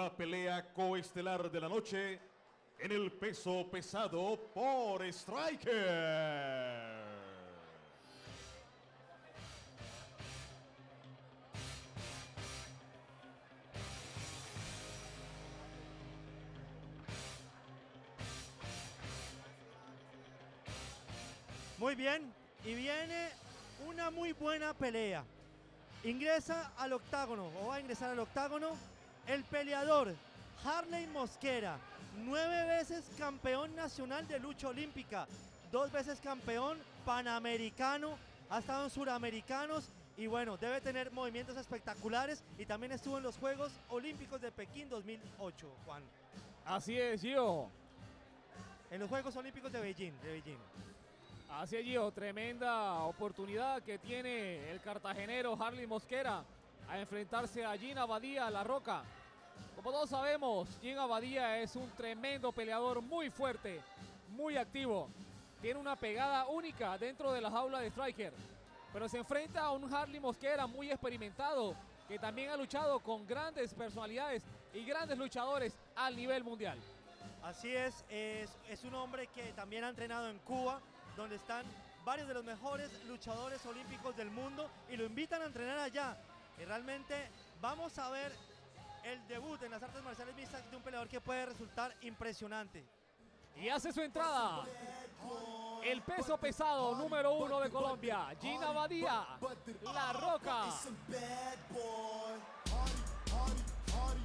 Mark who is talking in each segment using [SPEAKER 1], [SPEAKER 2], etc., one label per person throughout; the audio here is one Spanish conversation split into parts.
[SPEAKER 1] La pelea coestelar de la noche en el peso pesado por Striker.
[SPEAKER 2] Muy bien, y viene una muy buena pelea. Ingresa al octágono, o va a ingresar al octágono, el peleador Harley Mosquera, nueve veces campeón nacional de lucha olímpica, dos veces campeón panamericano, ha estado en suramericanos y bueno, debe tener movimientos espectaculares y también estuvo en los Juegos Olímpicos de Pekín 2008, Juan.
[SPEAKER 3] Así es, Gio.
[SPEAKER 2] En los Juegos Olímpicos de Beijing, de Beijing.
[SPEAKER 3] Así es, Gio. Tremenda oportunidad que tiene el cartagenero Harley Mosquera a enfrentarse a Gina Abadía, La Roca. Como todos sabemos, Gina Abadía es un tremendo peleador muy fuerte, muy activo. Tiene una pegada única dentro de la jaula de Striker. Pero se enfrenta a un Harley Mosquera muy experimentado, que también ha luchado con grandes personalidades y grandes luchadores al nivel mundial.
[SPEAKER 2] Así es, es, es un hombre que también ha entrenado en Cuba, donde están varios de los mejores luchadores olímpicos del mundo y lo invitan a entrenar allá. Y realmente vamos a ver el debut en las artes marciales mixtas de un peleador que puede resultar impresionante.
[SPEAKER 3] Y hace su entrada el peso pesado número uno de Colombia, Gina Badía, La Roca.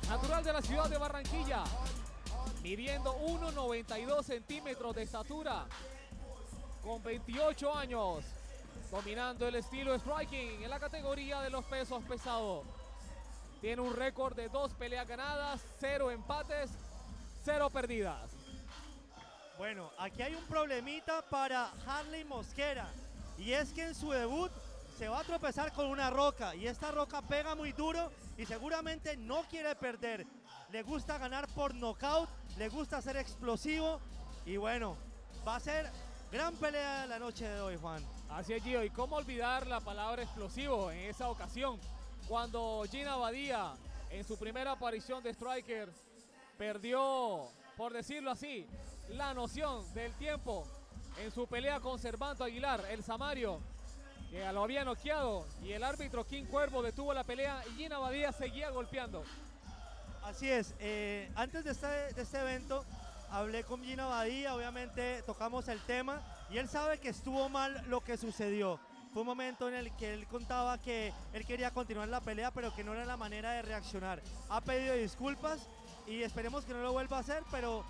[SPEAKER 3] Natural de la ciudad de Barranquilla, midiendo 1,92 centímetros de estatura, con 28 años, dominando el estilo striking en la categoría de los pesos pesados. Tiene un récord de dos peleas ganadas, cero empates, cero perdidas.
[SPEAKER 2] Bueno, aquí hay un problemita para Harley Mosquera. Y es que en su debut se va a tropezar con una roca. Y esta roca pega muy duro y seguramente no quiere perder. Le gusta ganar por knockout, le gusta ser explosivo. Y bueno, va a ser gran pelea la noche de hoy, Juan.
[SPEAKER 3] Así es, Gio. ¿Y cómo olvidar la palabra explosivo en esa ocasión? Cuando Gina Badía, en su primera aparición de Striker, perdió, por decirlo así, la noción del tiempo en su pelea con Cervanto Aguilar, el Samario, que lo había noqueado y el árbitro King Cuervo detuvo la pelea y Gina Badía seguía golpeando.
[SPEAKER 2] Así es, eh, antes de este, de este evento hablé con Gina Badía, obviamente tocamos el tema y él sabe que estuvo mal lo que sucedió. Fue un momento en el que él contaba que él quería continuar la pelea, pero que no era la manera de reaccionar. Ha pedido disculpas y esperemos que no lo vuelva a hacer, pero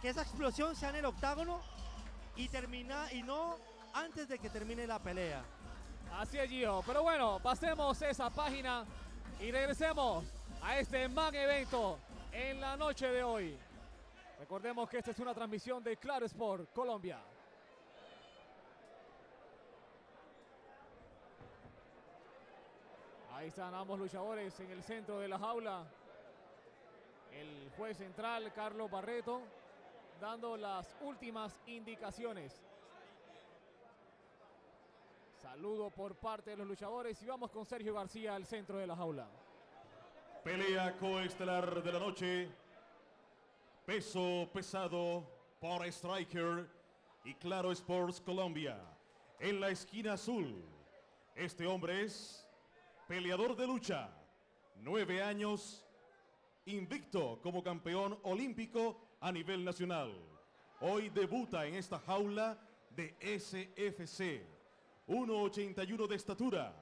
[SPEAKER 2] que esa explosión sea en el octágono y termina y no antes de que termine la pelea.
[SPEAKER 3] Así es, Gio. Pero bueno, pasemos esa página y regresemos a este man evento en la noche de hoy. Recordemos que esta es una transmisión de Claro Sport Colombia. Ahí están ambos luchadores en el centro de la jaula. El juez central, Carlos Barreto, dando las últimas indicaciones. Saludo por parte de los luchadores y vamos con Sergio García al centro de la jaula.
[SPEAKER 1] Pelea coestelar de la noche. Peso pesado por Striker y Claro Sports Colombia. En la esquina azul, este hombre es peleador de lucha. Nueve años, invicto como campeón olímpico a nivel nacional. Hoy debuta en esta jaula de SFC. 1,81 de estatura,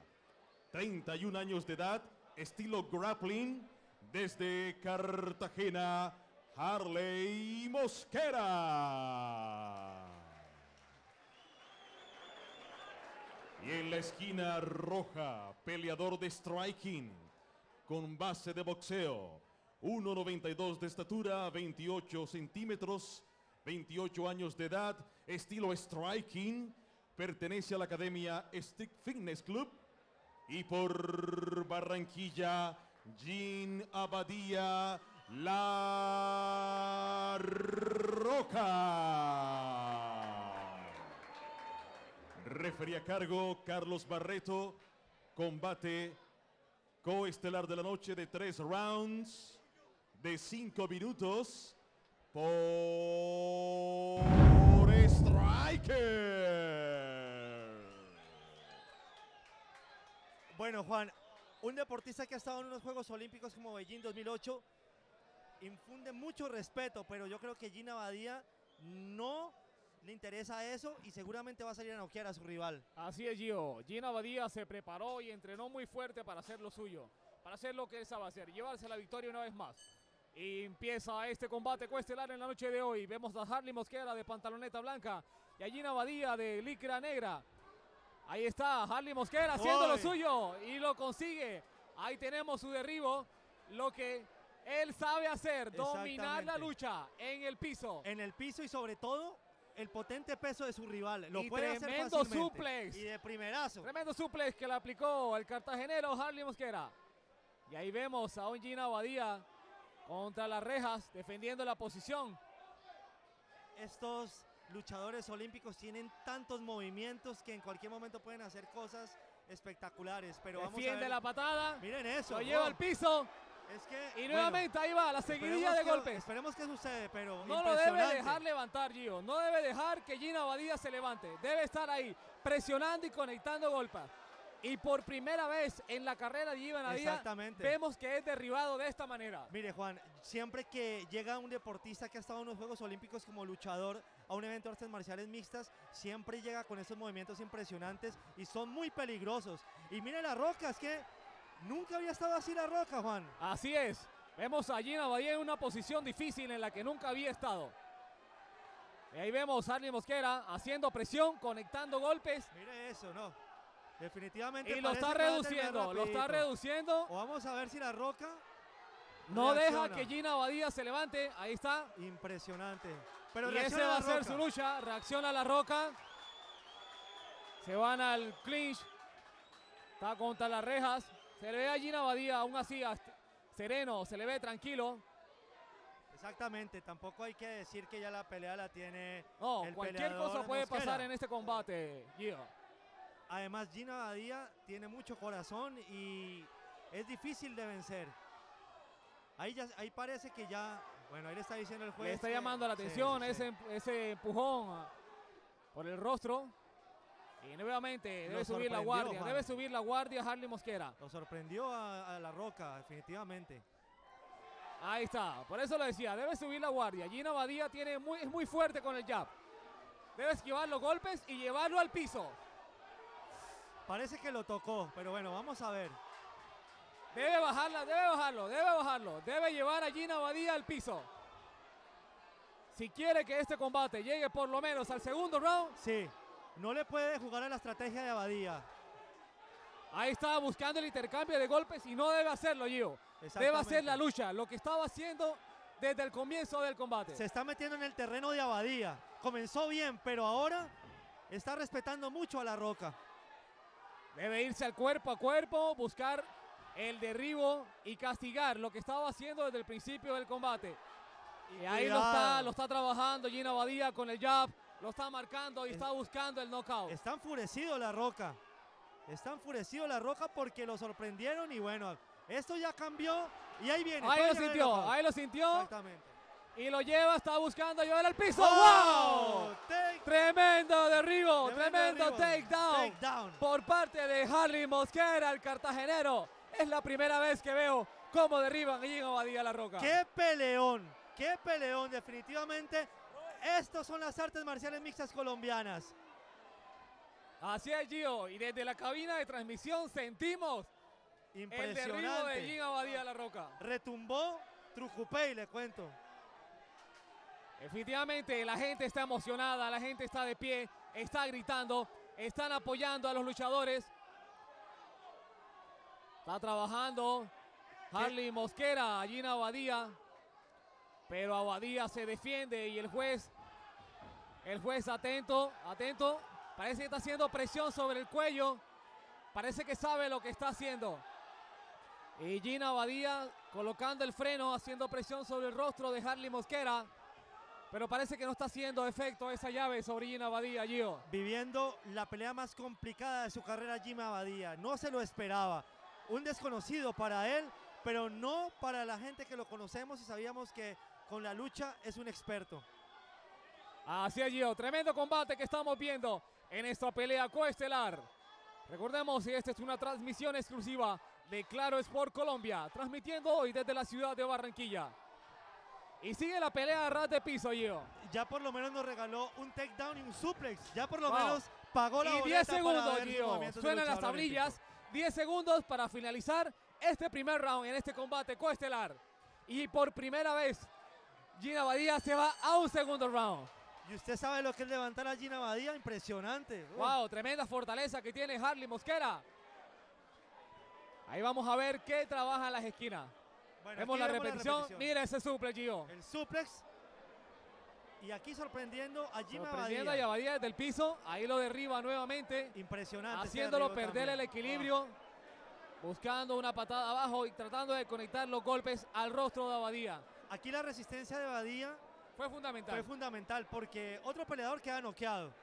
[SPEAKER 1] 31 años de edad, estilo grappling, desde Cartagena, Harley Mosquera. Y en la esquina roja, peleador de striking, con base de boxeo, 1,92 de estatura, 28 centímetros, 28 años de edad, estilo striking, pertenece a la academia Stick Fitness Club. Y por Barranquilla, Jean Abadía, La Roca. Refería a cargo Carlos Barreto. Combate coestelar de la noche de tres rounds de cinco minutos por Striker.
[SPEAKER 2] Bueno, Juan, un deportista que ha estado en unos Juegos Olímpicos como Beijing 2008 infunde mucho respeto, pero yo creo que Gina Badía no le interesa eso y seguramente va a salir a noquear a su rival.
[SPEAKER 3] Así es, Gio. Gina Badía se preparó y entrenó muy fuerte para hacer lo suyo, para hacer lo que él sabe hacer, llevarse la victoria una vez más. Y empieza este combate cuestelar en la noche de hoy. Vemos a Harley Mosquera de pantaloneta blanca y a Gina Badía de licra negra. Ahí está Harley Mosquera haciendo lo
[SPEAKER 2] Uy.
[SPEAKER 3] suyo y lo consigue. Ahí tenemos su derribo, lo que él sabe hacer, dominar la lucha en el piso.
[SPEAKER 2] En el piso y sobre todo el potente peso de su rival. Lo
[SPEAKER 3] Y
[SPEAKER 2] puede hacer
[SPEAKER 3] tremendo
[SPEAKER 2] fácilmente.
[SPEAKER 3] suplex.
[SPEAKER 2] Y de primerazo.
[SPEAKER 3] Tremendo suplex que le aplicó el cartagenero Harley Mosquera. Y ahí vemos a un Gina Abadía contra las rejas, defendiendo la posición.
[SPEAKER 2] Estos luchadores olímpicos tienen tantos movimientos que en cualquier momento pueden hacer cosas espectaculares. Pero vamos a
[SPEAKER 3] Defiende
[SPEAKER 2] ver.
[SPEAKER 3] la patada,
[SPEAKER 2] Miren eso.
[SPEAKER 3] lo lleva
[SPEAKER 2] wow.
[SPEAKER 3] al piso
[SPEAKER 2] Es que,
[SPEAKER 3] y
[SPEAKER 2] bueno,
[SPEAKER 3] nuevamente ahí va la seguidilla de
[SPEAKER 2] que-
[SPEAKER 3] golpes.
[SPEAKER 2] Esperemos que sucede, pero
[SPEAKER 3] No lo debe dejar levantar, Gio. No debe dejar que Gina Abadía se levante. Debe estar ahí, presionando y conectando golpes. Y por primera vez en la carrera de
[SPEAKER 2] Exactamente.
[SPEAKER 3] vemos que es derribado de esta manera.
[SPEAKER 2] Mire, Juan, siempre que llega un deportista que ha estado en los Juegos Olímpicos como luchador a un evento de artes marciales mixtas, siempre llega con esos movimientos impresionantes y son muy peligrosos. Y mire la roca, es que nunca había estado así la roca, Juan.
[SPEAKER 3] Así es. Vemos a Gina Badía en una posición difícil en la que nunca había estado. Y ahí vemos a Harley Mosquera haciendo presión, conectando golpes.
[SPEAKER 2] Mire eso, no. Definitivamente.
[SPEAKER 3] Y lo está reduciendo, lo está reduciendo.
[SPEAKER 2] O vamos a ver si la roca.
[SPEAKER 3] No deja que Gina Badía se levante. Ahí está.
[SPEAKER 2] Impresionante. Pero
[SPEAKER 3] y ese va a ser su lucha. Reacciona la roca. Se van al clinch. Está contra las rejas. Se le ve a Gina Badía aún así hasta- sereno, se le ve tranquilo.
[SPEAKER 2] Exactamente, tampoco hay que decir que ya la pelea la tiene.
[SPEAKER 3] No,
[SPEAKER 2] el
[SPEAKER 3] cualquier cosa puede
[SPEAKER 2] Mosquera.
[SPEAKER 3] pasar en este combate, Gio.
[SPEAKER 2] Además, Gina Badía tiene mucho corazón y es difícil de vencer. Ahí, ya, ahí parece que ya, bueno, ahí le está diciendo el juez.
[SPEAKER 3] Le está
[SPEAKER 2] que-
[SPEAKER 3] llamando la atención
[SPEAKER 2] sí, sí.
[SPEAKER 3] ese, ese empujón por el rostro. Y nuevamente
[SPEAKER 2] Lo
[SPEAKER 3] debe subir la guardia,
[SPEAKER 2] Juan.
[SPEAKER 3] debe subir la guardia Harley Mosquera.
[SPEAKER 2] Lo sorprendió a, a La Roca, definitivamente.
[SPEAKER 3] Ahí está, por eso lo decía, debe subir la guardia. Gina Badía tiene muy, es muy fuerte con el jab. Debe esquivar los golpes y llevarlo al piso.
[SPEAKER 2] Parece que lo tocó, pero bueno, vamos a ver.
[SPEAKER 3] Debe bajarla, debe bajarlo, debe bajarlo. Debe llevar a Gina Badía al piso. Si quiere que este combate llegue por lo menos al segundo round,
[SPEAKER 2] Sí, no le puede jugar a la estrategia de Abadía.
[SPEAKER 3] ahí está buscando el intercambio de golpes y no debe hacerlo, Gio. Debe hacer la lucha, lo que estaba haciendo desde el comienzo del combate.
[SPEAKER 2] Se está metiendo en el terreno de Abadía. Comenzó bien, pero ahora está respetando mucho a La Roca.
[SPEAKER 3] Debe irse al cuerpo a cuerpo, buscar el derribo y castigar lo que estaba haciendo desde el principio del combate. Y ahí lo está, lo está trabajando Gina Badía con el jab, lo está marcando y
[SPEAKER 2] Es-
[SPEAKER 3] está buscando el knockout.
[SPEAKER 2] Está enfurecido La Roca. Está enfurecido La Roca porque lo sorprendieron y bueno, esto ya cambió y ahí viene.
[SPEAKER 3] Ahí lo sintió, ahí lo sintió
[SPEAKER 2] Exactamente.
[SPEAKER 3] y lo lleva, está buscando llevar al piso.
[SPEAKER 2] ¡Oh!
[SPEAKER 3] ¡Wow!
[SPEAKER 2] Take-
[SPEAKER 3] Tremendo derribo, tremendo,
[SPEAKER 2] derribo.
[SPEAKER 3] takedown por parte de Harley Mosquera, el cartagenero. Es la primera vez que veo cómo derriban a Gina Badía la roca.
[SPEAKER 2] ¡Qué peleón! ¡Qué peleón! Definitivamente, estos son las artes marciales mixtas colombianas.
[SPEAKER 3] Así es, Gio. Y desde la cabina de transmisión sentimos el derribo de
[SPEAKER 2] Impresionante.
[SPEAKER 3] Gina Badía La Roca.
[SPEAKER 2] Retumbó Trucupey, le cuento.
[SPEAKER 3] Definitivamente la gente está emocionada, la gente está de pie, está gritando, están apoyando a los luchadores. Está trabajando Harley Mosquera, Gina Abadía. Pero Abadía se defiende y el juez, el juez atento, atento. Parece que está haciendo presión sobre el cuello. Parece que sabe lo que está haciendo. Y Gina Abadía colocando el freno, haciendo presión sobre el rostro de Harley Mosquera. Pero parece que no está haciendo efecto esa llave sobre Gina Abadía, Gio.
[SPEAKER 2] Viviendo la pelea más complicada de su carrera, Jimmy Abadía. No se lo esperaba. un desconocido para él, pero no para la gente que lo conocemos y sabíamos que con la lucha es un experto.
[SPEAKER 3] Así es, Gio. Tremendo combate que estamos viendo en esta pelea coestelar. Recordemos que esta es una transmisión exclusiva de Claro Sport Colombia, transmitiendo hoy desde la ciudad de Barranquilla. Y sigue la pelea a ras de piso, Gio.
[SPEAKER 2] Ya por lo menos nos regaló un takedown y un suplex. Ya por lo
[SPEAKER 3] Wow.
[SPEAKER 2] menos pagó la
[SPEAKER 3] Y 10
[SPEAKER 2] boleta para
[SPEAKER 3] segundos, Gio. Suenan las tablillas. 10 segundos para finalizar este primer round en este combate coestelar. Y por primera vez, Gina Badía se va a un segundo round.
[SPEAKER 2] Y usted sabe lo que es levantar a Gina Badía, impresionante.
[SPEAKER 3] Wow, tremenda fortaleza que tiene Harley Mosquera. Ahí vamos a ver qué trabaja en las esquinas.
[SPEAKER 2] Bueno,
[SPEAKER 3] Vemos la repetición. Mira ese suple, Gio.
[SPEAKER 2] El suplex. Y aquí sorprendiendo a Gina
[SPEAKER 3] Sorprendiendo a
[SPEAKER 2] Badía.
[SPEAKER 3] Yabadía desde el piso. Ahí lo derriba nuevamente.
[SPEAKER 2] Impresionante. ese
[SPEAKER 3] Haciéndolo perder el equilibrio. Buscando una patada abajo y tratando de conectar los golpes al rostro de Abadía.
[SPEAKER 2] Aquí la resistencia de Badía
[SPEAKER 3] Fue fundamental.
[SPEAKER 2] fue fundamental porque otro peleador queda noqueado.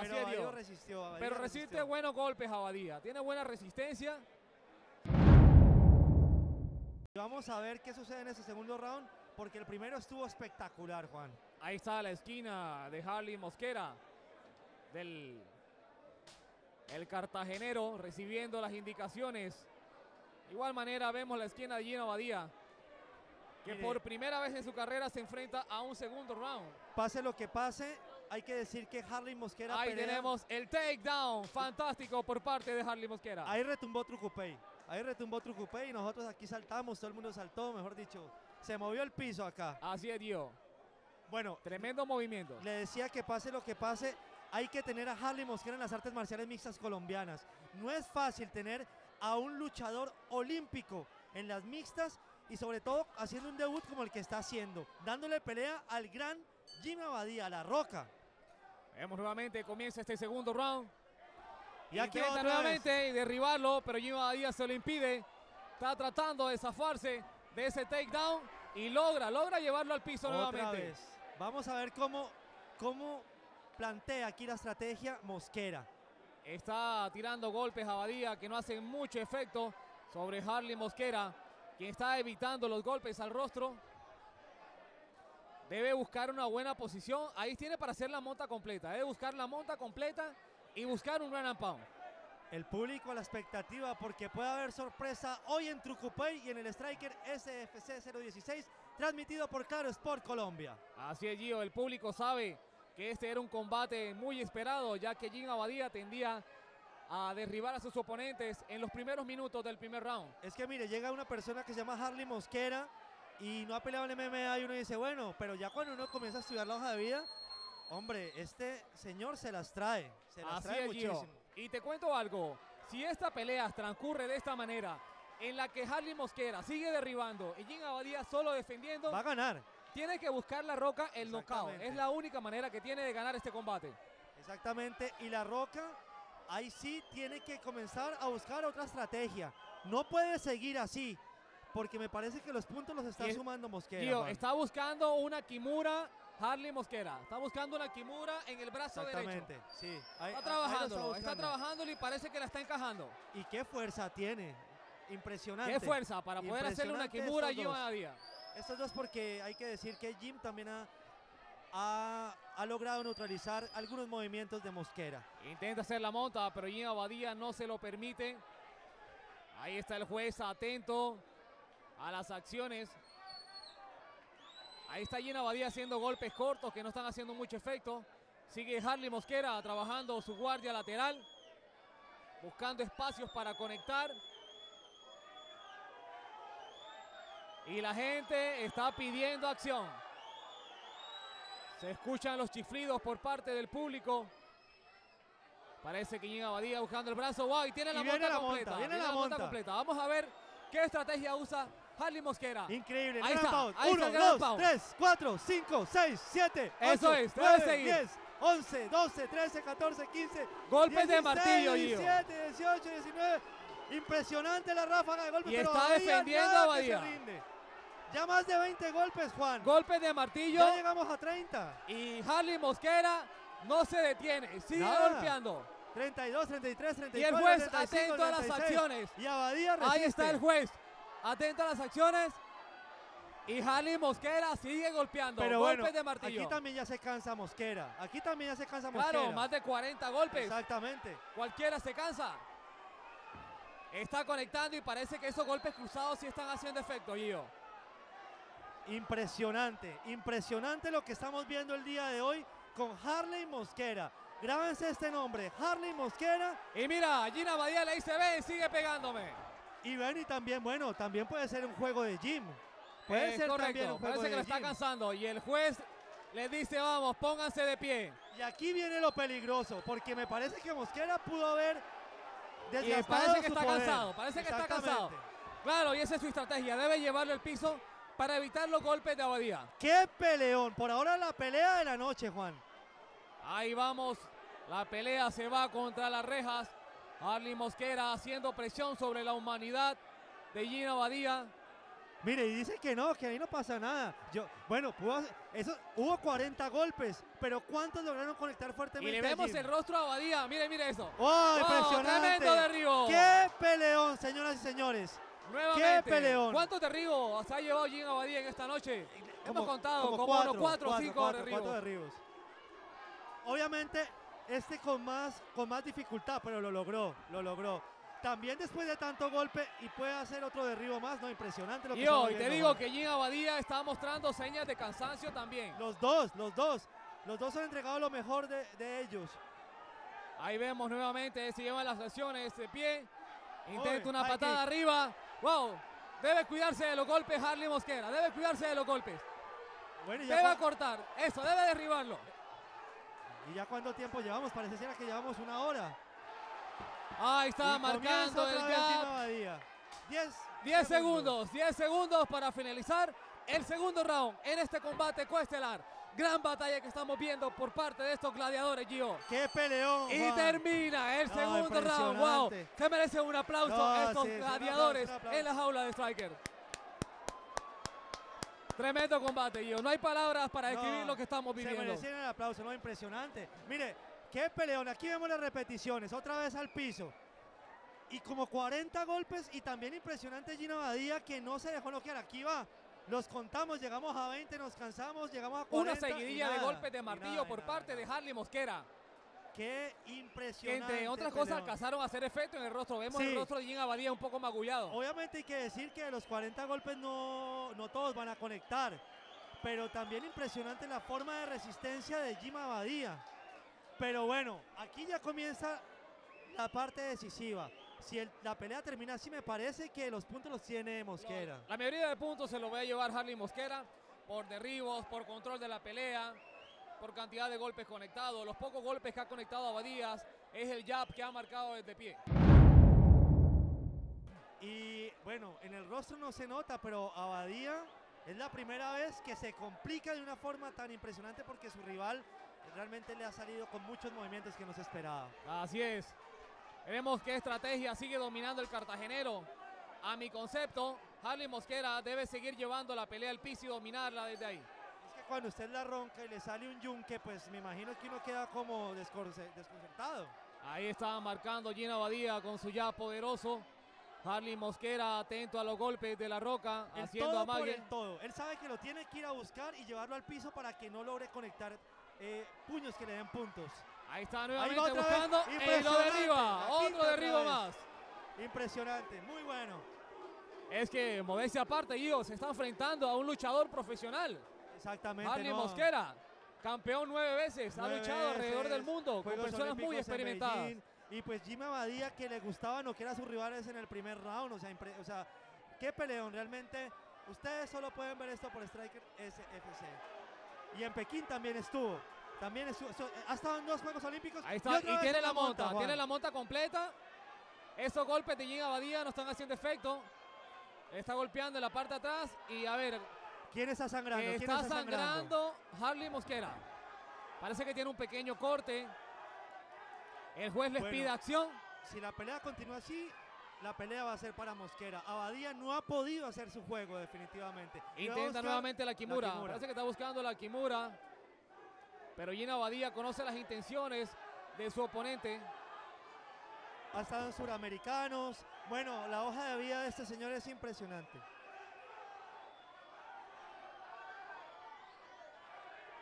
[SPEAKER 2] Pero Badía resistió. Badía
[SPEAKER 3] Pero resiste buenos golpes Abadía. Tiene buena resistencia.
[SPEAKER 2] Vamos a ver qué sucede en ese segundo round porque el primero estuvo espectacular, Juan.
[SPEAKER 3] Ahí está la esquina de Harley Mosquera. Del el cartagenero recibiendo las indicaciones. Igual manera vemos la esquina de Gino Badía. Que por primera vez en su carrera se enfrenta a un segundo round.
[SPEAKER 2] Pase lo que pase, hay que decir que Harley Mosquera
[SPEAKER 3] Ahí
[SPEAKER 2] pelea-
[SPEAKER 3] tenemos el takedown fantástico por parte de Harley Mosquera.
[SPEAKER 2] Ahí retumbó Trucupey. Ahí retumbó Trucupey y nosotros aquí saltamos, todo el mundo saltó, mejor dicho. Se movió el piso acá.
[SPEAKER 3] Así es, Dio.
[SPEAKER 2] Bueno,
[SPEAKER 3] Tremendo movimiento.
[SPEAKER 2] le decía que pase lo que pase, hay que tener a Harley Mosquera en las artes marciales mixtas colombianas. No es fácil tener a un luchador olímpico en las mixtas y sobre todo haciendo un debut como el que está haciendo, dándole pelea al gran Jim Abadía, La Roca.
[SPEAKER 3] Vemos nuevamente, comienza este segundo round.
[SPEAKER 2] Y aquí
[SPEAKER 3] Intenta nuevamente y derribarlo, pero Jim Badía se lo impide. Está tratando de zafarse de ese takedown y logra, logra llevarlo al piso
[SPEAKER 2] Otra
[SPEAKER 3] nuevamente.
[SPEAKER 2] vez. Vamos a ver cómo, cómo plantea aquí la estrategia Mosquera.
[SPEAKER 3] Está tirando golpes a Badía que no hacen mucho efecto sobre Harley Mosquera, quien está evitando los golpes al rostro. Debe buscar una buena posición. Ahí tiene para hacer la monta completa. Debe buscar la monta completa y buscar un and pound.
[SPEAKER 2] El público a la expectativa porque puede haber sorpresa hoy en Trucupey y en el Striker SFC 016 transmitido por Claro Sport Colombia.
[SPEAKER 3] Así es, Gio. El público sabe que este era un combate muy esperado, ya que Jim Abadía tendía a derribar a sus oponentes en los primeros minutos del primer round.
[SPEAKER 2] Es que mire, llega una persona que se llama Harley Mosquera y no ha peleado en MMA y uno dice, bueno, pero ya cuando uno comienza a estudiar la hoja de vida, hombre, este señor se las trae, se las
[SPEAKER 3] Así
[SPEAKER 2] trae
[SPEAKER 3] es, Gio.
[SPEAKER 2] muchísimo.
[SPEAKER 3] Y te cuento algo. Si esta pelea transcurre de esta manera, en la que Harley Mosquera sigue derribando y Jim Abadía solo defendiendo,
[SPEAKER 2] Va a ganar,
[SPEAKER 3] tiene que buscar la roca el knockout. Es la única manera que tiene de ganar este combate.
[SPEAKER 2] exactamente, y La Roca ahí sí tiene que comenzar a buscar otra estrategia. No puede seguir así, porque me parece que los puntos los está
[SPEAKER 3] es-
[SPEAKER 2] sumando Mosquera. Juan.
[SPEAKER 3] está buscando una Kimura Harley Mosquera. Está buscando una Kimura en el brazo derecho.
[SPEAKER 2] Exactamente, sí. ahí-
[SPEAKER 3] Está trabajándolo, está trabajándolo y parece que la está encajando.
[SPEAKER 2] Y qué fuerza tiene. Impresionante.
[SPEAKER 3] Qué fuerza para poder hacerle una Kimura a
[SPEAKER 2] dos.
[SPEAKER 3] Abadía.
[SPEAKER 2] Estos dos porque hay que decir que Jim también ha, ha- logrado neutralizar algunos movimientos de Mosquera.
[SPEAKER 3] Intenta hacer la monta, pero Jim Abadía no se lo permite. Ahí está el juez atento a las acciones. Ahí está Gina Abadía haciendo golpes cortos que no están haciendo mucho efecto. Sigue Harley Mosquera trabajando su guardia lateral. Buscando espacios para conectar. Y la gente está pidiendo acción. Se escuchan los chiflidos por parte del público. Parece que llega Abadía buscando el brazo. ¡Wow! Y tiene
[SPEAKER 2] Y
[SPEAKER 3] la
[SPEAKER 2] viene
[SPEAKER 3] monta
[SPEAKER 2] la monta,
[SPEAKER 3] completa.
[SPEAKER 2] viene la monta.
[SPEAKER 3] completa. Vamos a ver qué estrategia usa Harley Mosquera.
[SPEAKER 2] Increíble.
[SPEAKER 3] Ahí
[SPEAKER 2] gran
[SPEAKER 3] está,
[SPEAKER 2] pound.
[SPEAKER 3] ahí está
[SPEAKER 2] Uno,
[SPEAKER 3] gran
[SPEAKER 2] dos, tres, cuatro, cinco, seis, siete,
[SPEAKER 3] Eso
[SPEAKER 2] ocho,
[SPEAKER 3] es,
[SPEAKER 2] nueve, diez, once, doce, trece, catorce, quince,
[SPEAKER 3] Golpes de
[SPEAKER 2] 16,
[SPEAKER 3] martillo, Gio.
[SPEAKER 2] 17, 18, 19. Impresionante la ráfaga de golpes.
[SPEAKER 3] Y
[SPEAKER 2] pero
[SPEAKER 3] está
[SPEAKER 2] Abadía
[SPEAKER 3] defendiendo a
[SPEAKER 2] rinde. Ya más de 20 golpes, Juan.
[SPEAKER 3] Golpes de martillo.
[SPEAKER 2] Ya llegamos a 30.
[SPEAKER 3] Y Harley Mosquera no se detiene. Sigue
[SPEAKER 2] Nada.
[SPEAKER 3] golpeando.
[SPEAKER 2] 32, 33, 34,
[SPEAKER 3] Y el juez
[SPEAKER 2] 35,
[SPEAKER 3] atento a las
[SPEAKER 2] 36.
[SPEAKER 3] acciones.
[SPEAKER 2] Y Abadía
[SPEAKER 3] Ahí
[SPEAKER 2] resiste.
[SPEAKER 3] está el juez. Atento a las acciones. Y Harley Mosquera sigue golpeando.
[SPEAKER 2] Pero
[SPEAKER 3] golpes
[SPEAKER 2] bueno,
[SPEAKER 3] de martillo.
[SPEAKER 2] aquí también ya se cansa Mosquera. Aquí también ya se cansa Mosquera.
[SPEAKER 3] Claro, más de 40 golpes.
[SPEAKER 2] Exactamente.
[SPEAKER 3] Cualquiera se cansa. Está conectando y parece que esos golpes cruzados sí están haciendo efecto, Gio.
[SPEAKER 2] Impresionante, impresionante lo que estamos viendo el día de hoy con Harley Mosquera. Grábense este nombre, Harley Mosquera.
[SPEAKER 3] Y mira, Gina Badía le dice, ven, sigue pegándome.
[SPEAKER 2] Y Benny también, bueno, también puede ser un juego de gym. Puede
[SPEAKER 3] Es
[SPEAKER 2] ser también un juego
[SPEAKER 3] parece que
[SPEAKER 2] de
[SPEAKER 3] lo está
[SPEAKER 2] gym.
[SPEAKER 3] cansando. Y el juez le dice, vamos, pónganse de pie.
[SPEAKER 2] Y aquí viene lo peligroso, porque me parece que Mosquera pudo haber
[SPEAKER 3] Y
[SPEAKER 2] desgastado
[SPEAKER 3] parece que
[SPEAKER 2] su
[SPEAKER 3] está
[SPEAKER 2] poder.
[SPEAKER 3] cansado, parece que está cansado. Claro, y esa es su estrategia. Debe llevarlo al piso para evitar los golpes de Abadía.
[SPEAKER 2] ¡Qué peleón! Por ahora la pelea de la noche, Juan.
[SPEAKER 3] Ahí vamos. La pelea se va contra las rejas. Harley Mosquera haciendo presión sobre la humanidad de Gina Badía.
[SPEAKER 2] Mire, y dice que no, que ahí no pasa nada. Yo, bueno, pudo hacer- eso, hubo 40 golpes, pero ¿cuántos lograron conectar
[SPEAKER 3] Y
[SPEAKER 2] fuertemente?
[SPEAKER 3] le vemos
[SPEAKER 2] allí?
[SPEAKER 3] el rostro a Abadía. Mire, mire eso.
[SPEAKER 2] ¡Oh,
[SPEAKER 3] ¡Wow!
[SPEAKER 2] impresionante!
[SPEAKER 3] ¡Tremendo derribo!
[SPEAKER 2] ¡Qué peleón, señoras y señores!
[SPEAKER 3] Nuevamente.
[SPEAKER 2] peleón!
[SPEAKER 3] ¿Cuántos derribos ha llevado Gina Badía en esta noche? Hemos
[SPEAKER 2] Como-
[SPEAKER 3] contado como,
[SPEAKER 2] cuatro,
[SPEAKER 3] unos cuatro o
[SPEAKER 2] cuatro,
[SPEAKER 3] cinco
[SPEAKER 2] cuatro,
[SPEAKER 3] derribos.
[SPEAKER 2] cuatro derribos. Obviamente, este con más, con más dificultad, pero lo logró, lo logró. También después de tanto golpe y puede hacer otro derribo más, ¿no? Impresionante lo que
[SPEAKER 3] Y
[SPEAKER 2] estamos
[SPEAKER 3] hoy te digo que Gina Badía está mostrando señas de cansancio también.
[SPEAKER 2] Los dos, los dos. Los dos han entregado lo mejor de, de ellos.
[SPEAKER 3] Ahí vemos nuevamente, se llevan las lesiones de pie. Intenta una patada arriba. ¡Wow! Debe cuidarse de los golpes Harley Mosquera. Debe cuidarse de los golpes.
[SPEAKER 2] Bueno,
[SPEAKER 3] Debe cortar. Eso, debe derribarlo.
[SPEAKER 2] ¿y ya cuánto tiempo llevamos? Parece ser que llevamos una hora.
[SPEAKER 3] Ahí está
[SPEAKER 2] Y
[SPEAKER 3] marcando el.
[SPEAKER 2] Badía. 10
[SPEAKER 3] 10 segundos, 10 segundos para finalizar el segundo round en este combate coestelar. Gran batalla que estamos viendo por parte de estos gladiadores, Gio.
[SPEAKER 2] ¡Qué peleón!
[SPEAKER 3] Y termina el
[SPEAKER 2] No,
[SPEAKER 3] segundo round. ¡Wow! Se merece un aplauso
[SPEAKER 2] No,
[SPEAKER 3] a estos
[SPEAKER 2] sí, aplauso,
[SPEAKER 3] gladiadores
[SPEAKER 2] aplauso.
[SPEAKER 3] en la jaula de Striker. Tremendo combate, Gio. No hay palabras para describir
[SPEAKER 2] No,
[SPEAKER 3] lo que estamos
[SPEAKER 2] Se
[SPEAKER 3] viviendo.
[SPEAKER 2] merecían el aplauso, ¿no? Impresionante. Mire, qué peleón. Aquí vemos las repeticiones, otra vez al piso. Y como 40 golpes y también impresionante Gina Badía que no se dejó noquear. Aquí va. Los contamos, llegamos a 20, nos cansamos, llegamos a 40.
[SPEAKER 3] Una seguidilla de golpes de martillo
[SPEAKER 2] nada,
[SPEAKER 3] por
[SPEAKER 2] nada,
[SPEAKER 3] parte de. Harley Mosquera.
[SPEAKER 2] Qué impresionante.
[SPEAKER 3] entre otras cosas alcanzaron a hacer efecto en el rostro. Vemos
[SPEAKER 2] Sí.
[SPEAKER 3] el rostro de Gina Abadía un poco magullado.
[SPEAKER 2] Obviamente hay que decir que de los 40 golpes no, no todos van a conectar, pero también impresionante la forma de resistencia de Jima Badía. Pero bueno, aquí ya comienza la parte decisiva. Si el- la pelea termina así, me parece que los puntos los tiene Mosquera.
[SPEAKER 3] La mayoría de puntos se lo va a llevar Harley Mosquera por derribos, por control de la pelea, por cantidad de golpes conectados. Los pocos golpes que ha conectado Abadías es el jab que ha marcado desde pie.
[SPEAKER 2] Y bueno, en el rostro no se nota, pero Abadía es la primera vez que se complica de una forma tan impresionante porque su rival realmente le ha salido con muchos movimientos que no se esperaba.
[SPEAKER 3] Así es. Vemos qué estrategia sigue dominando el cartagenero. A mi concepto, Harley Mosquera debe seguir llevando la pelea al piso y dominarla desde ahí.
[SPEAKER 2] Es que cuando usted la ronca y le sale un yunque, pues me imagino que uno queda como desconce- desconcertado.
[SPEAKER 3] Ahí está marcando Gina Badía con su jab poderoso. Harley Mosquera atento a los golpes de la roca,
[SPEAKER 2] El
[SPEAKER 3] haciendo
[SPEAKER 2] todo por
[SPEAKER 3] amague.
[SPEAKER 2] el todo. Él sabe que lo tiene que ir a buscar y llevarlo al piso para que no logre conectar eh, puños que le den puntos.
[SPEAKER 3] Ahí está
[SPEAKER 2] Ahí
[SPEAKER 3] nuevamente
[SPEAKER 2] va otra vez.
[SPEAKER 3] buscando y lo derriba. Otro derribo
[SPEAKER 2] vez.
[SPEAKER 3] más.
[SPEAKER 2] Impresionante, muy bueno.
[SPEAKER 3] Es que, modestia aparte, Gio, se está enfrentando a un luchador profesional.
[SPEAKER 2] Exactamente.
[SPEAKER 3] Harley
[SPEAKER 2] no.
[SPEAKER 3] Mosquera, campeón nueve veces, ha luchado alrededor del mundo con personas muy
[SPEAKER 2] Olímpicos
[SPEAKER 3] experimentadas.
[SPEAKER 2] Y pues Jimmy Abadía que le gustaba no que era sus rivales en el primer round. O sea, o sea, qué peleón. Realmente, ustedes solo pueden ver esto por Striker SFC. Y en Pekín también estuvo. También ha estado en dos Juegos Olímpicos.
[SPEAKER 3] Ahí está, y tiene
[SPEAKER 2] en
[SPEAKER 3] la monta, tiene la monta completa. Esos golpes de Jim Abadía no están haciendo efecto. Está golpeando en la parte de atrás y a ver,
[SPEAKER 2] ¿Quién está sangrando? ¿Quién
[SPEAKER 3] está
[SPEAKER 2] está
[SPEAKER 3] sangrando Harley Mosquera. Parece que tiene un pequeño corte. El juez les
[SPEAKER 2] Bueno,
[SPEAKER 3] pide acción.
[SPEAKER 2] Si la pelea continúa así, la pelea va a ser para Mosquera. Abadía no ha podido hacer su juego definitivamente.
[SPEAKER 3] Intenta nuevamente la Kimura.
[SPEAKER 2] Kimura.
[SPEAKER 3] Parece que está buscando la Kimura. Pero Gina Abadía conoce las intenciones de su oponente.
[SPEAKER 2] ha estado en suramericanos. Bueno, la hoja de vida de este señor es impresionante.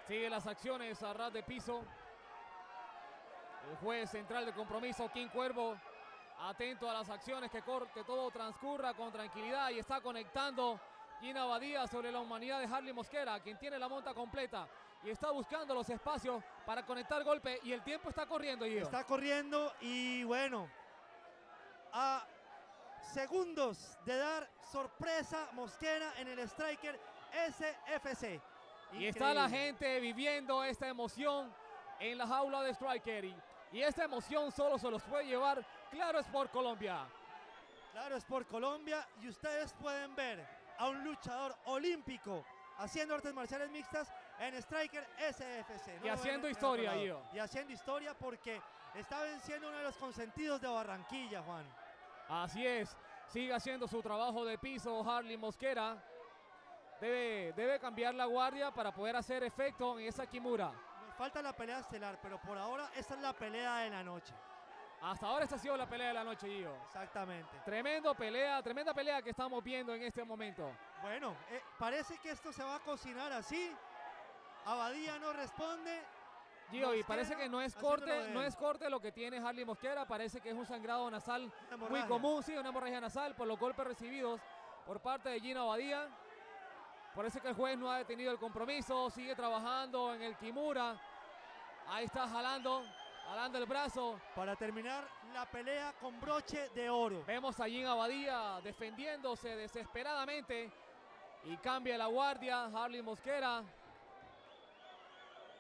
[SPEAKER 3] Sigue las acciones a ras de piso. El juez central de compromiso, King Cuervo, atento a las acciones, que, que todo transcurra con tranquilidad y está conectando Gina Badía sobre la humanidad de Harley Mosquera, quien tiene la monta completa y está buscando los espacios para conectar golpe y el tiempo está corriendo, Gio.
[SPEAKER 2] Está corriendo y bueno, a segundos de dar sorpresa Mosquera en el Striker SFC.
[SPEAKER 3] Y está la gente viviendo esta emoción en la jaula de Striker. Y, y esta emoción solo se los puede llevar Claro Sport Colombia.
[SPEAKER 2] Claro Sport Colombia y ustedes pueden ver a un luchador olímpico haciendo artes marciales mixtas en Striker SFC.
[SPEAKER 3] y haciendo historia, yo.
[SPEAKER 2] Y haciendo historia porque está venciendo uno de los consentidos de Barranquilla, Juan.
[SPEAKER 3] Así es. Sigue haciendo su trabajo de piso Harley Mosquera. Debe, debe cambiar la guardia para poder hacer efecto en esa Kimura.
[SPEAKER 2] Nos falta la pelea estelar, pero por ahora esta es la pelea de la noche.
[SPEAKER 3] Hasta ahora esta ha sido la pelea de la noche, Gio.
[SPEAKER 2] Exactamente.
[SPEAKER 3] Tremendo pelea, tremenda pelea que estamos viendo en este momento.
[SPEAKER 2] Bueno, eh, parece que esto se va a cocinar así. Abadía no responde.
[SPEAKER 3] Gio, y parece que no es corte, no es corte lo que tiene Harley Mosquera, parece que es un sangrado nasal muy común, sí, una hemorragia nasal por los golpes recibidos por parte de Gina Abadía. Parece que el juez no ha detenido el compromiso, sigue trabajando en el Kimura. Ahí está jalando, jalando el brazo.
[SPEAKER 2] Para terminar la pelea con broche de oro.
[SPEAKER 3] Vemos a Gina Abadía defendiéndose desesperadamente y cambia la guardia. Harley Mosquera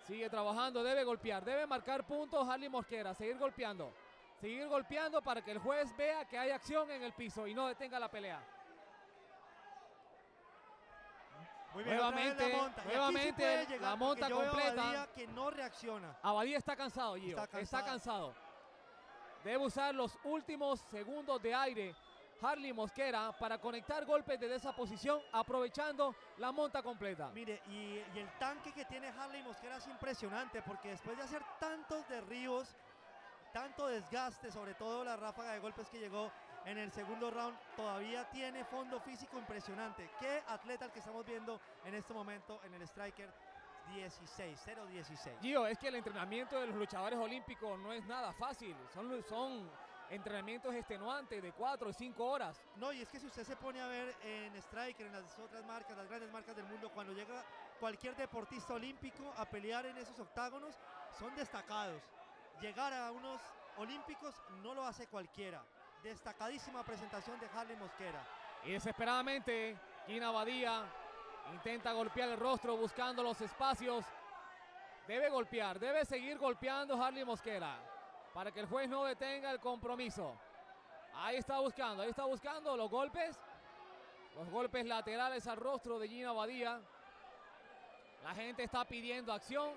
[SPEAKER 3] sigue trabajando, debe golpear, debe marcar puntos Harley Mosquera, seguir golpeando. Seguir golpeando para que el juez vea que hay acción en el piso y no detenga la pelea.
[SPEAKER 2] Muy bien,
[SPEAKER 3] nuevamente,
[SPEAKER 2] la monta.
[SPEAKER 3] nuevamente
[SPEAKER 2] sí
[SPEAKER 3] la monta completa.
[SPEAKER 2] Abadía que no reacciona.
[SPEAKER 3] Abadía está cansado, Gio.
[SPEAKER 2] Está cansado.
[SPEAKER 3] está cansado. Debe usar los últimos segundos de aire Harley Mosquera para conectar golpes desde esa posición aprovechando la monta completa.
[SPEAKER 2] Mire, y, y, el tanque que tiene Harley Mosquera es impresionante porque después de hacer tantos derribos, tanto desgaste, sobre todo la ráfaga de golpes que llegó en el segundo round, todavía tiene fondo físico impresionante. ¿Qué atleta el que estamos viendo en este momento en el Striker 16, 0-16?
[SPEAKER 3] Gio, es que el entrenamiento de los luchadores olímpicos no es nada fácil. Son, son entrenamientos extenuantes de 4 o 5 horas.
[SPEAKER 2] No, y es que si usted se pone a ver en Striker, en las otras marcas, las grandes marcas del mundo, cuando llega cualquier deportista olímpico a pelear en esos octágonos, son destacados. Llegar a unos olímpicos no lo hace cualquiera. Destacadísima presentación de Harley Mosquera.
[SPEAKER 3] Y desesperadamente, Gina Badía intenta golpear el rostro buscando los espacios. Debe golpear, debe seguir golpeando Harley Mosquera para que el juez no detenga el compromiso. Ahí está buscando, ahí está buscando los golpes. Los golpes laterales al rostro de Gina Badía. La gente está pidiendo acción.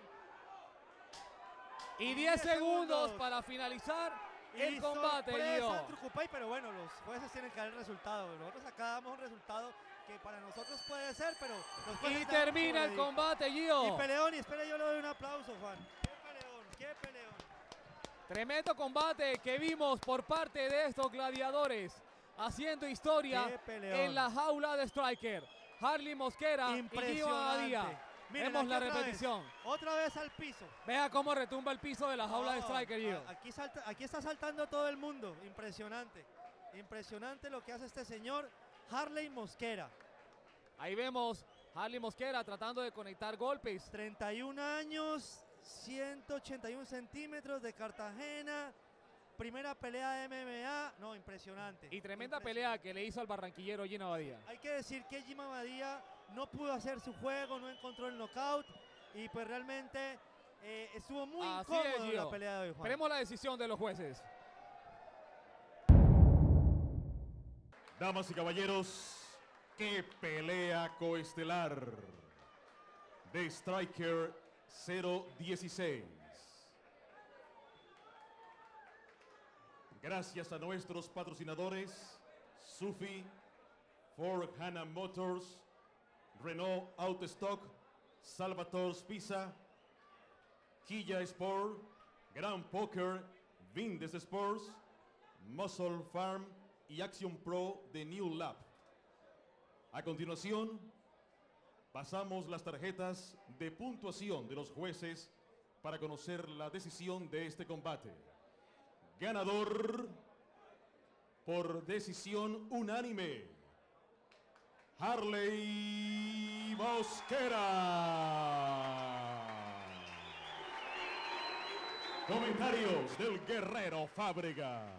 [SPEAKER 3] Y 10 segundos para finalizar el
[SPEAKER 2] y
[SPEAKER 3] combate,
[SPEAKER 2] sorpresa, Trucupay, pero bueno, los jueces tienen que dar el resultado. Nosotros acá damos un resultado que para nosotros puede ser, pero los
[SPEAKER 3] Y termina el combate,
[SPEAKER 2] Y
[SPEAKER 3] Gio.
[SPEAKER 2] peleón, y espera, yo le doy un aplauso, Juan. Qué peleón, qué peleón.
[SPEAKER 3] Tremendo combate que vimos por parte de estos gladiadores haciendo historia en la jaula de Striker. Harley Mosquera y Gio.
[SPEAKER 2] Miren,
[SPEAKER 3] Vemos la
[SPEAKER 2] vez,
[SPEAKER 3] repetición.
[SPEAKER 2] Otra vez al piso.
[SPEAKER 3] Vea cómo retumba el piso de la jaula de
[SPEAKER 2] No,
[SPEAKER 3] Striker, Gio.
[SPEAKER 2] a- Aquí, salta- aquí está saltando todo el mundo. Impresionante. Impresionante lo que hace este señor Harley Mosquera.
[SPEAKER 3] Ahí vemos Harley Mosquera tratando de conectar golpes.
[SPEAKER 2] 31 años, 181 centímetros de Cartagena. Primera pelea de MMA. No, impresionante.
[SPEAKER 3] Y tremenda
[SPEAKER 2] Impresionante.
[SPEAKER 3] pelea que le hizo al barranquillero Gino Abadía.
[SPEAKER 2] Hay que decir que Jim Abadía no pudo hacer su juego, no encontró el knockout. Y pues realmente eh, estuvo muy
[SPEAKER 3] Así
[SPEAKER 2] incómodo
[SPEAKER 3] es,
[SPEAKER 2] la pelea de hoy, Juan.
[SPEAKER 3] Esperemos la decisión de los jueces.
[SPEAKER 1] Damas y caballeros, qué pelea coestelar de Striker 016. Gracias a nuestros patrocinadores, Sufi, Ford Hannah Motors, Renault Autostock, Salvatore's Pizza, Kia Sport, Grand Poker, Vindes Sports, Muscle Farm y Action Pro de New Lab. A continuación, pasamos las tarjetas de puntuación de los jueces para conocer la decisión de este combate. Ganador por decisión unánime, Harley Mosquera. Comentarios del Guerrero Fábregas.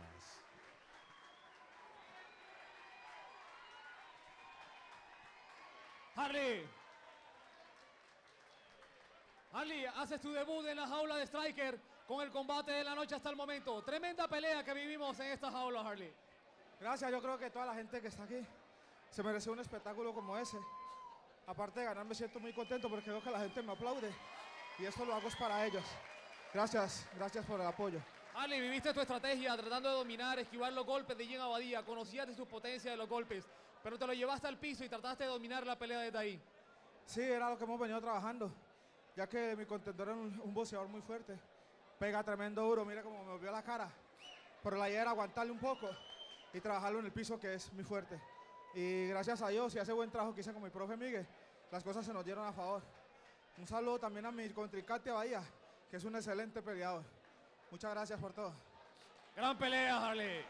[SPEAKER 3] Harley. Harley, haces tu debut en la jaula de Striker con el combate de la noche hasta el momento. Tremenda pelea que vivimos en esta jaula, Harley.
[SPEAKER 4] Gracias, yo creo que toda la gente que está aquí se merece un espectáculo como ese. Aparte de ganar, me siento muy contento porque veo que la gente me aplaude y esto lo hago es para ellos. Gracias, gracias por el apoyo.
[SPEAKER 3] Harley, viviste tu estrategia tratando de dominar, esquivar los golpes de Jen Abadía, conocías de su potencia de los golpes, pero te lo llevaste al piso y trataste de dominar la pelea desde ahí.
[SPEAKER 4] Sí, era lo que hemos venido trabajando, ya que mi contendor era un, un boxeador muy fuerte. Pega tremendo duro, mira cómo me volvió la cara. Pero la idea era aguantarle un poco y trabajarlo en el piso, que es muy fuerte. Y gracias a Dios y a ese buen trabajo que hice con mi profe Miguel, las cosas se nos dieron a favor. Un saludo también a mi contrincante Bahía, que es un excelente peleador. Muchas gracias por todo.
[SPEAKER 3] Gran pelea, Harley.